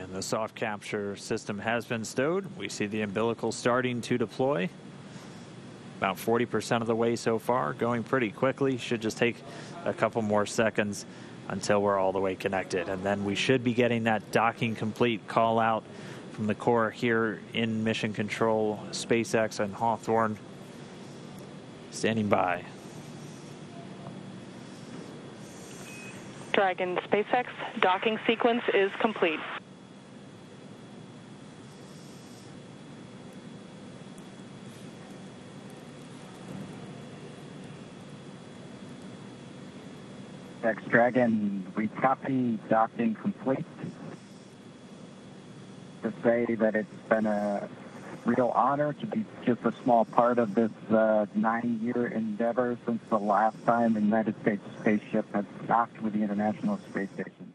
And the soft capture system has been stowed. We see the umbilical starting to deploy. About 40% of the way so far, going pretty quickly. Should just take a couple more seconds until we're all the way connected. And then we should be getting that docking complete call out from the core here in Mission Control, SpaceX and Hawthorne. Standing by. Dragon SpaceX docking sequence is complete. X Dragon, we copy docking complete. To say that it's been a real honor to be just a small part of this uh, nine-year endeavor since the last time the United States spaceship has docked with the International Space Station.